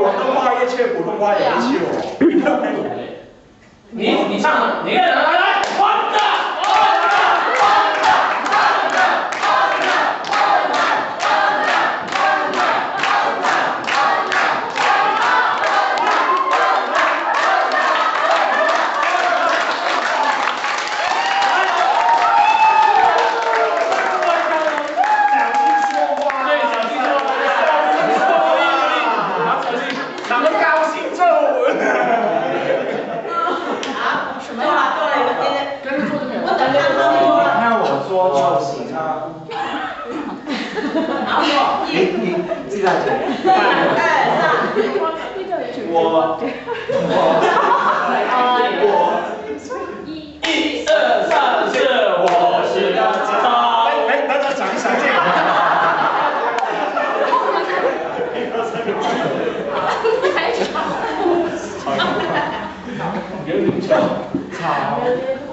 广东话一切普通话也一切哦。你你唱，你。我唱，你你，第三句。一二三，我我我我，一二三四，我唱。来来来，大家讲一讲这个。有点吵，吵，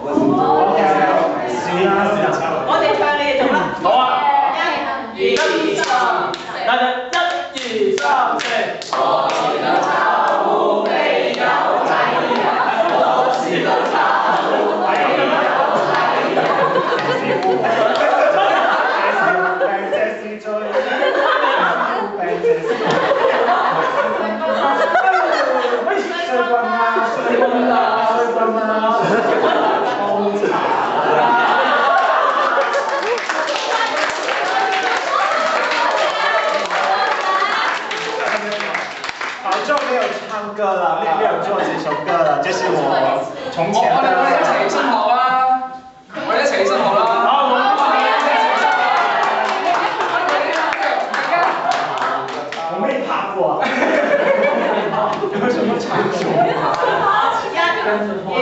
我。Dale. 好久没有唱歌了，没有没有做这首歌了，这是我从前的。我们一起好啊！我们一起好啦！好，我们好。没怕过。有什么唱？有？